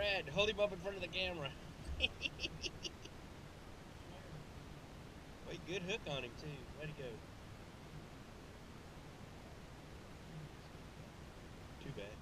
Brad, hold him up in front of the camera. Wait, good hook on him too. Way to go. Too bad.